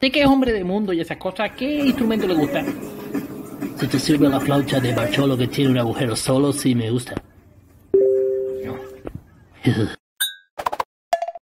Sé que es hombre de mundo y esas cosas. ¿Qué instrumento le gusta? Si te sirve la flauta de Barcholo que tiene un agujero solo, sí me gusta.